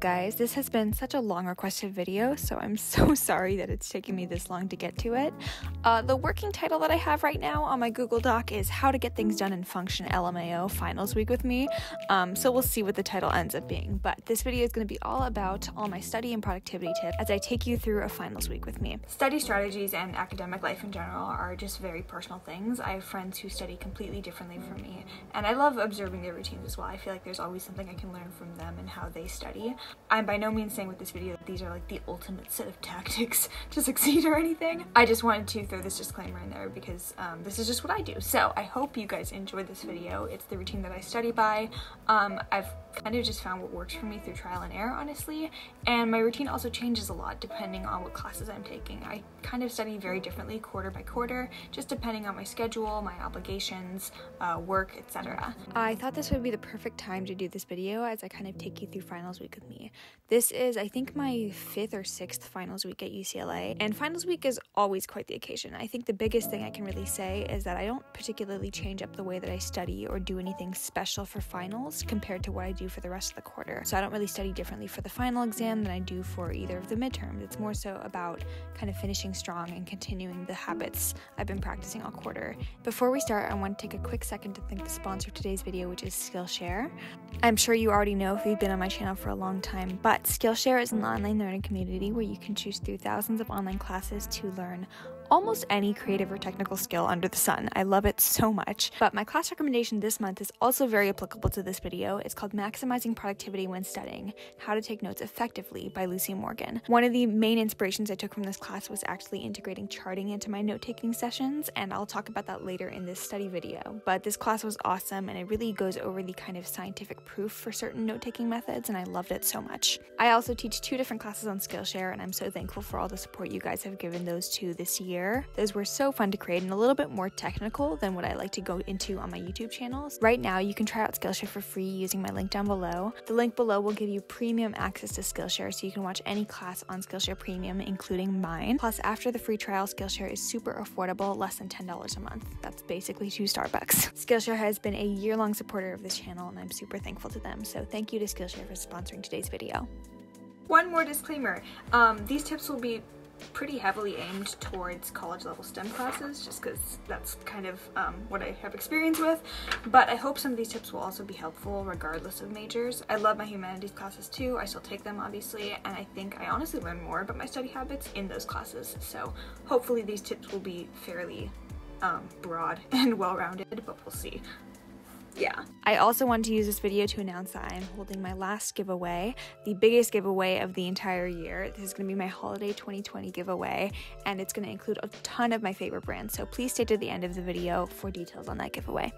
Guys, this has been such a long requested video, so I'm so sorry that it's taking me this long to get to it. Uh, the working title that I have right now on my Google Doc is How to Get Things Done in Function LMAO Finals Week with Me, um, so we'll see what the title ends up being. But this video is going to be all about all my study and productivity tips as I take you through a finals week with me. Study strategies and academic life in general are just very personal things. I have friends who study completely differently from me, and I love observing their routines as well. I feel like there's always something I can learn from them and how they study. I'm by no means saying with this video that these are like the ultimate set of tactics to succeed or anything. I just wanted to throw this disclaimer in there because um, this is just what I do. So I hope you guys enjoyed this video. It's the routine that I study by. Um, I've kind of just found what works for me through trial and error, honestly. And my routine also changes a lot depending on what classes I'm taking. I kind of study very differently quarter by quarter, just depending on my schedule, my obligations, uh, work, etc. I thought this would be the perfect time to do this video as I kind of take you through finals week with me. This is, I think, my fifth or sixth finals week at UCLA, and finals week is always quite the occasion. I think the biggest thing I can really say is that I don't particularly change up the way that I study or do anything special for finals compared to what I do do for the rest of the quarter. So I don't really study differently for the final exam than I do for either of the midterms. It's more so about kind of finishing strong and continuing the habits I've been practicing all quarter. Before we start, I want to take a quick second to thank the sponsor of today's video, which is Skillshare. I'm sure you already know if you've been on my channel for a long time, but Skillshare is an online learning community where you can choose through thousands of online classes to learn almost any creative or technical skill under the sun. I love it so much. But my class recommendation this month is also very applicable to this video. It's called Maximizing Productivity When Studying How to Take Notes Effectively by Lucy Morgan. One of the main inspirations I took from this class was actually integrating charting into my note taking sessions, and I'll talk about that later in this study video. But this class was awesome and it really goes over the kind of scientific proof for certain note taking methods, and I loved it so much. I also teach two different classes on Skillshare, and I'm so thankful for all the support you guys have given those two this year year. Those were so fun to create and a little bit more technical than what I like to go into on my YouTube channels. Right now, you can try out Skillshare for free using my link down below. The link below will give you premium access to Skillshare so you can watch any class on Skillshare Premium, including mine. Plus, after the free trial, Skillshare is super affordable, less than $10 a month. That's basically two Starbucks. Skillshare has been a year long supporter of this channel, and I'm super thankful to them. So, thank you to Skillshare for sponsoring today's video. One more disclaimer um, these tips will be pretty heavily aimed towards college level STEM classes just because that's kind of um, what I have experience with. But I hope some of these tips will also be helpful regardless of majors. I love my humanities classes too, I still take them obviously and I think I honestly learn more about my study habits in those classes. So hopefully these tips will be fairly um, broad and well-rounded but we'll see yeah. I also wanted to use this video to announce that I am holding my last giveaway, the biggest giveaway of the entire year. This is going to be my holiday 2020 giveaway, and it's going to include a ton of my favorite brands. So please stay to the end of the video for details on that giveaway.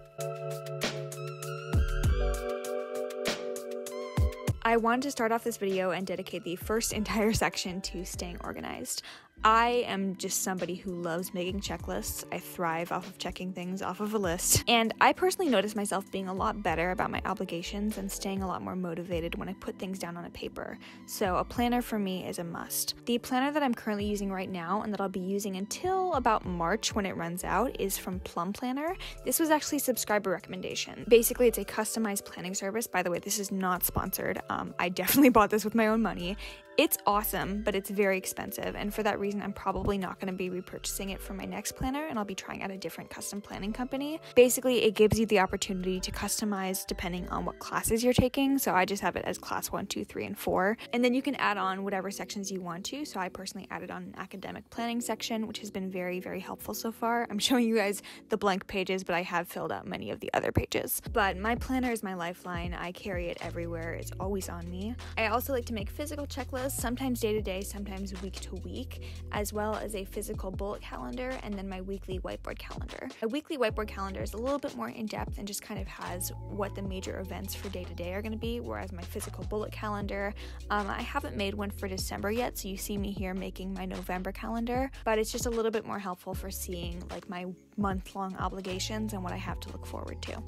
I wanted to start off this video and dedicate the first entire section to staying organized. I am just somebody who loves making checklists. I thrive off of checking things off of a list. And I personally notice myself being a lot better about my obligations and staying a lot more motivated when I put things down on a paper. So, a planner for me is a must. The planner that I'm currently using right now and that I'll be using until about March when it runs out is from Plum Planner. This was actually a subscriber recommendation. Basically, it's a customized planning service. By the way, this is not sponsored. Um, I definitely bought this with my own money. It's awesome, but it's very expensive, and for that reason, I'm probably not going to be repurchasing it for my next planner, and I'll be trying out a different custom planning company. Basically, it gives you the opportunity to customize depending on what classes you're taking, so I just have it as class one, two, three, and 4, and then you can add on whatever sections you want to. So I personally added on an academic planning section, which has been very, very helpful so far. I'm showing you guys the blank pages, but I have filled out many of the other pages. But my planner is my lifeline. I carry it everywhere. It's always on me. I also like to make physical checklists sometimes day to day, sometimes week to week, as well as a physical bullet calendar and then my weekly whiteboard calendar. A weekly whiteboard calendar is a little bit more in depth and just kind of has what the major events for day to day are going to be, whereas my physical bullet calendar, um, I haven't made one for December yet, so you see me here making my November calendar, but it's just a little bit more helpful for seeing like my month long obligations and what I have to look forward to.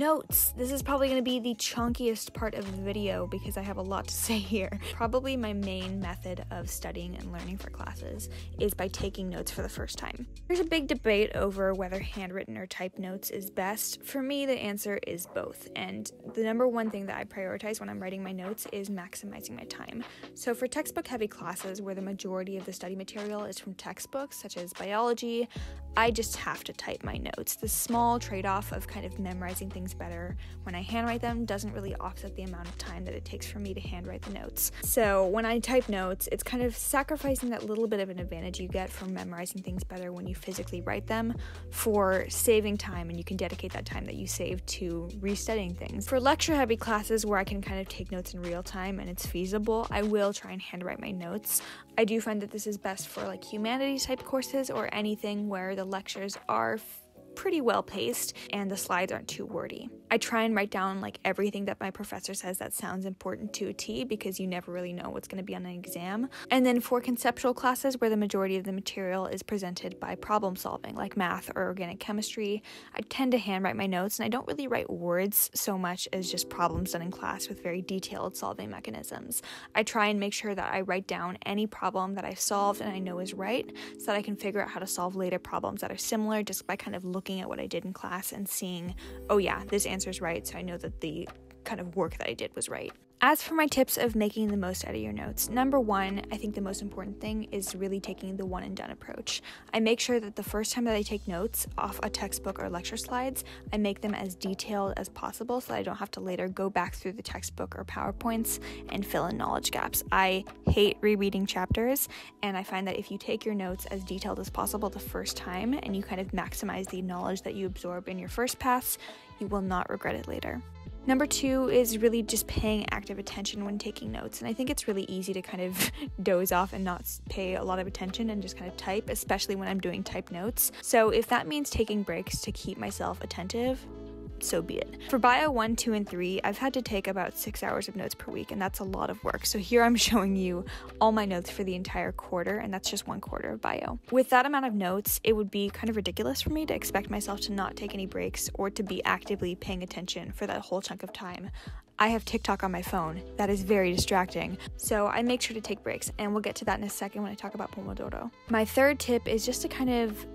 Notes. This is probably going to be the chunkiest part of the video because I have a lot to say here. Probably my main method of studying and learning for classes is by taking notes for the first time. There's a big debate over whether handwritten or typed notes is best. For me, the answer is both, and the number one thing that I prioritize when I'm writing my notes is maximizing my time. So for textbook heavy classes where the majority of the study material is from textbooks such as biology, I just have to type my notes. The small trade off of kind of memorizing things better when I handwrite them doesn't really offset the amount of time that it takes for me to handwrite the notes. So when I type notes, it's kind of sacrificing that little bit of an advantage you get from memorizing things better when you physically write them for saving time and you can dedicate that time that you save to restudying things. For lecture heavy classes where I can kind of take notes in real time and it's feasible, I will try and handwrite my notes. I do find that this is best for like humanities type courses or anything where the lectures are pretty well paced and the slides aren't too wordy. I try and write down like everything that my professor says that sounds important to a T because you never really know what's going to be on an exam. And then for conceptual classes where the majority of the material is presented by problem solving, like math or organic chemistry, I tend to handwrite my notes and I don't really write words so much as just problems done in class with very detailed solving mechanisms. I try and make sure that I write down any problem that I've solved and I know is right so that I can figure out how to solve later problems that are similar just by kind of looking at what I did in class and seeing, oh yeah, this answer is right, so I know that the kind of work that I did was right. As for my tips of making the most out of your notes, number one, I think the most important thing is really taking the one and done approach. I make sure that the first time that I take notes off a textbook or lecture slides, I make them as detailed as possible so I don't have to later go back through the textbook or PowerPoints and fill in knowledge gaps. I hate rereading chapters, and I find that if you take your notes as detailed as possible the first time and you kind of maximize the knowledge that you absorb in your first pass, you will not regret it later. Number two is really just paying active attention when taking notes. And I think it's really easy to kind of doze off and not pay a lot of attention and just kind of type, especially when I'm doing type notes. So if that means taking breaks to keep myself attentive, so be it. For Bio 1, 2, and 3, I've had to take about 6 hours of notes per week, and that's a lot of work. So here I'm showing you all my notes for the entire quarter, and that's just one quarter of Bio. With that amount of notes, it would be kind of ridiculous for me to expect myself to not take any breaks or to be actively paying attention for that whole chunk of time. I have TikTok on my phone. That is very distracting. So I make sure to take breaks, and we'll get to that in a second when I talk about Pomodoro. My third tip is just to kind of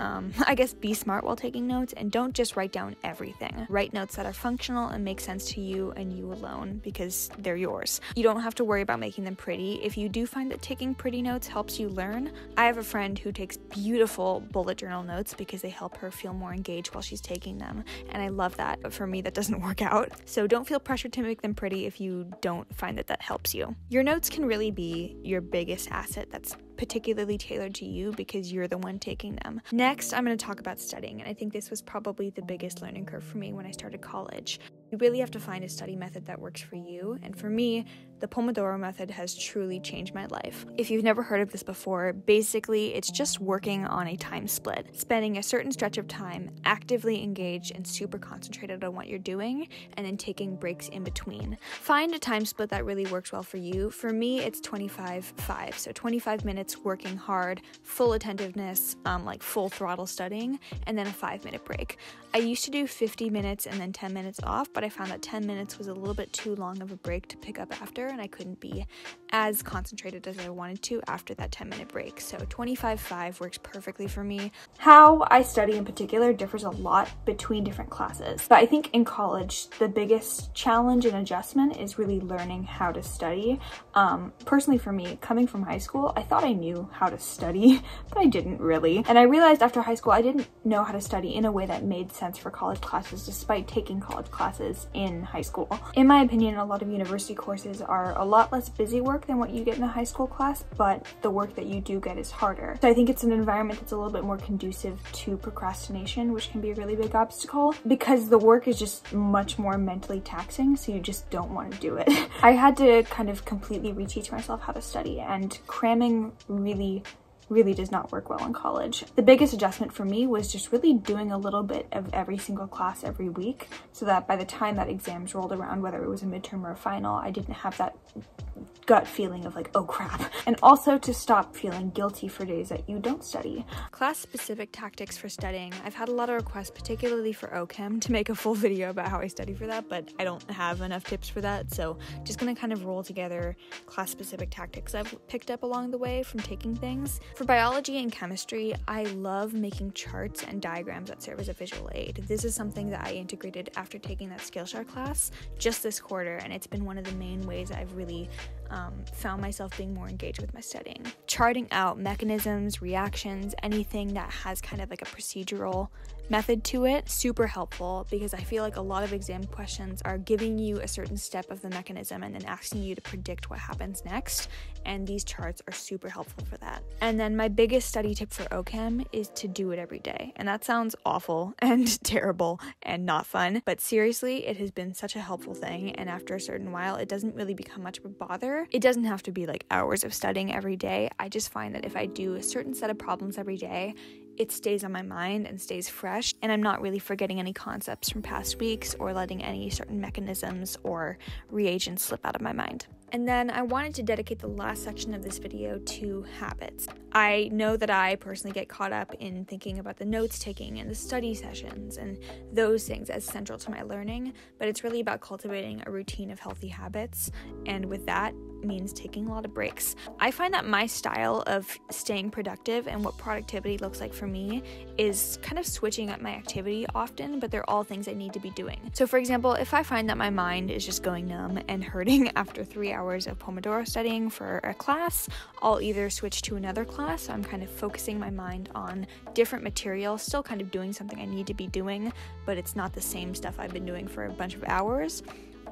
um, I guess be smart while taking notes and don't just write down everything. Write notes that are functional and make sense to you and you alone because they're yours. You don't have to worry about making them pretty. If you do find that taking pretty notes helps you learn, I have a friend who takes beautiful bullet journal notes because they help her feel more engaged while she's taking them, and I love that. But for me, that doesn't work out. So don't feel pressured to make them pretty if you don't find that that helps you. Your notes can really be your biggest asset that's particularly tailored to you because you're the one taking them. Next, I'm going to talk about studying, and I think this was probably the biggest learning curve for me when I started college. You really have to find a study method that works for you, and for me, the Pomodoro method has truly changed my life. If you've never heard of this before, basically it's just working on a time split, spending a certain stretch of time actively engaged and super concentrated on what you're doing, and then taking breaks in between. Find a time split that really works well for you. For me, it's 25 5, so 25 minutes working hard, full attentiveness, um, like full throttle studying, and then a five minute break. I used to do 50 minutes and then 10 minutes off, but I found that 10 minutes was a little bit too long of a break to pick up after, and I couldn't be as concentrated as I wanted to after that 10 minute break. So 25 5 works perfectly for me. How I study in particular differs a lot between different classes, but I think in college, the biggest challenge and adjustment is really learning how to study. Um, personally, for me, coming from high school, I thought I knew how to study, but I didn't really. And I realized after high school, I didn't know how to study in a way that made sense sense for college classes despite taking college classes in high school. In my opinion, a lot of university courses are a lot less busy work than what you get in a high school class, but the work that you do get is harder. So I think it's an environment that's a little bit more conducive to procrastination, which can be a really big obstacle because the work is just much more mentally taxing, so you just don't want to do it. I had to kind of completely reteach myself how to study and cramming really really does not work well in college. The biggest adjustment for me was just really doing a little bit of every single class every week so that by the time that exams rolled around, whether it was a midterm or a final, I didn't have that gut feeling of like, oh crap. And also to stop feeling guilty for days that you don't study. Class specific tactics for studying. I've had a lot of requests, particularly for OChem, to make a full video about how I study for that, but I don't have enough tips for that. So just gonna kind of roll together class specific tactics I've picked up along the way from taking things. For biology and chemistry, I love making charts and diagrams that serve as a visual aid. This is something that I integrated after taking that Skillshare class just this quarter, and it's been one of the main ways I've really um, found myself being more engaged with my studying. Charting out mechanisms, reactions, anything that has kind of like a procedural method to it, super helpful because I feel like a lot of exam questions are giving you a certain step of the mechanism and then asking you to predict what happens next. And these charts are super helpful for that. And then my biggest study tip for OChem is to do it every day. And that sounds awful and terrible and not fun, but seriously, it has been such a helpful thing. And after a certain while, it doesn't really become much of a bother. It doesn't have to be like hours of studying every day. I just find that if I do a certain set of problems every day, it stays on my mind and stays fresh, and I'm not really forgetting any concepts from past weeks or letting any certain mechanisms or reagents slip out of my mind. And then I wanted to dedicate the last section of this video to habits. I know that I personally get caught up in thinking about the notes taking and the study sessions and those things as central to my learning, but it's really about cultivating a routine of healthy habits. And with that, means taking a lot of breaks. I find that my style of staying productive and what productivity looks like for me is kind of switching up my activity often, but they're all things I need to be doing. So, for example, if I find that my mind is just going numb and hurting after three hours, of Pomodoro studying for a class, I'll either switch to another class. So I'm kind of focusing my mind on different material, still kind of doing something I need to be doing, but it's not the same stuff I've been doing for a bunch of hours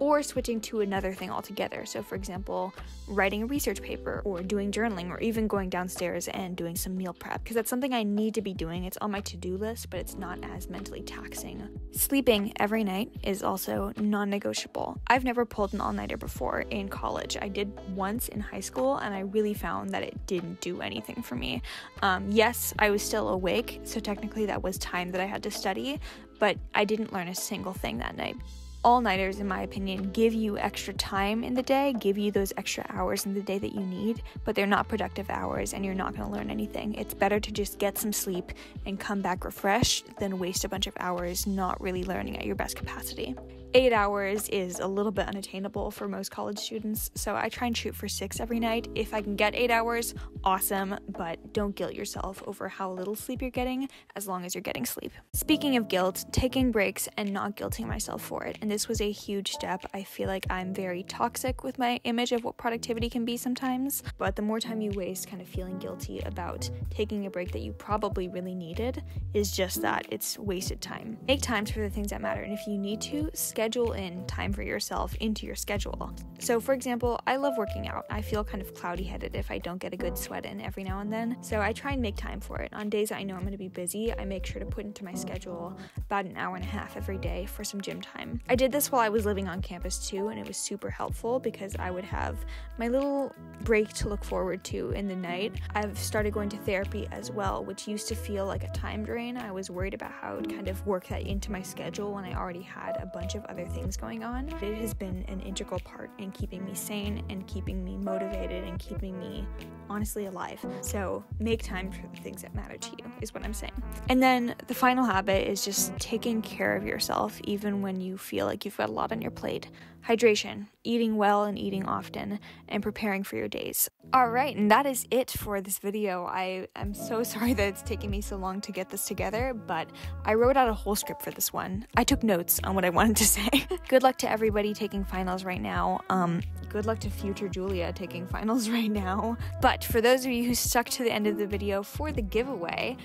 or switching to another thing altogether. So, for example, writing a research paper or doing journaling or even going downstairs and doing some meal prep because that's something I need to be doing. It's on my to do list, but it's not as mentally taxing. Sleeping every night is also non negotiable. I've never pulled an all nighter before in college. I did once in high school and I really found that it didn't do anything for me. Um, yes, I was still awake, so technically that was time that I had to study, but I didn't learn a single thing that night all nighters, in my opinion, give you extra time in the day, give you those extra hours in the day that you need, but they're not productive hours and you're not going to learn anything. It's better to just get some sleep and come back refreshed than waste a bunch of hours not really learning at your best capacity eight hours is a little bit unattainable for most college students, so I try and shoot for six every night. If I can get eight hours, awesome, but don't guilt yourself over how little sleep you're getting as long as you're getting sleep. Speaking of guilt, taking breaks and not guilting myself for it, and this was a huge step. I feel like I'm very toxic with my image of what productivity can be sometimes, but the more time you waste kind of feeling guilty about taking a break that you probably really needed is just that it's wasted time. Make time for the things that matter, and if you need to, schedule schedule in time for yourself into your schedule. So, for example, I love working out. I feel kind of cloudy headed if I don't get a good sweat in every now and then. So, I try and make time for it. On days I know I'm going to be busy, I make sure to put into my schedule about an hour and a half every day for some gym time. I did this while I was living on campus too, and it was super helpful because I would have my little break to look forward to in the night. I've started going to therapy as well, which used to feel like a time drain. I was worried about how I would kind of work that into my schedule when I already had a bunch of other things going on. It has been an integral part in keeping me sane and keeping me motivated and keeping me honestly alive. So make time for the things that matter to you, is what I'm saying. And then the final habit is just taking care of yourself, even when you feel like you've got a lot on your plate. Hydration, eating well and eating often, and preparing for your days. All right, and that is it for this video. I am so sorry that it's taking me so long to get this together, but I wrote out a whole script for this one. I took notes on what I wanted to say. good luck to everybody taking finals right now. Um, good luck to future Julia taking finals right now. But for those of you who stuck to the end of the video for the giveaway,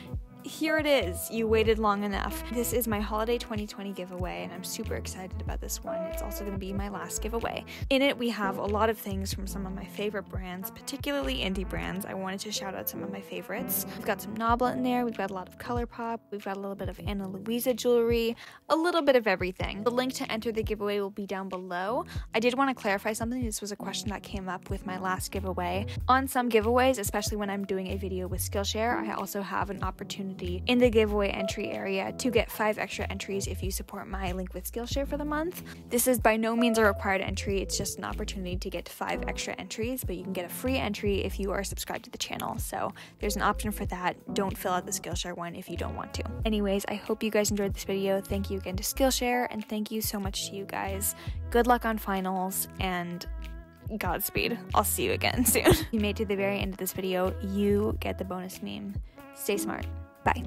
here it is. You waited long enough. This is my holiday 2020 giveaway, and I'm super excited about this one. It's also going to be my last giveaway. In it, we have a lot of things from some of my favorite brands, particularly indie brands. I wanted to shout out some of my favorites. We've got some Noblet in there, we've got a lot of ColourPop, we've got a little bit of Ana Luisa jewelry, a little bit of everything. The link to enter the giveaway will be down below. I did want to clarify something. This was a question that came up with my last giveaway. On some giveaways, especially when I'm doing a video with Skillshare, I also have an opportunity opportunity in the giveaway entry area to get five extra entries if you support my link with Skillshare for the month. This is by no means a required entry, it's just an opportunity to get five extra entries, but you can get a free entry if you are subscribed to the channel. So there's an option for that. Don't fill out the Skillshare one if you don't want to. Anyways, I hope you guys enjoyed this video. Thank you again to Skillshare, and thank you so much to you guys. Good luck on finals, and Godspeed. I'll see you again soon. you made it to the very end of this video, you get the bonus meme. Stay smart. Bye.